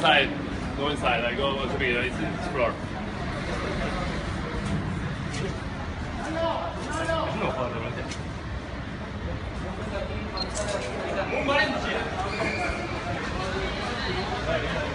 inside. Go inside. I go to be it's, it's. No, no, no.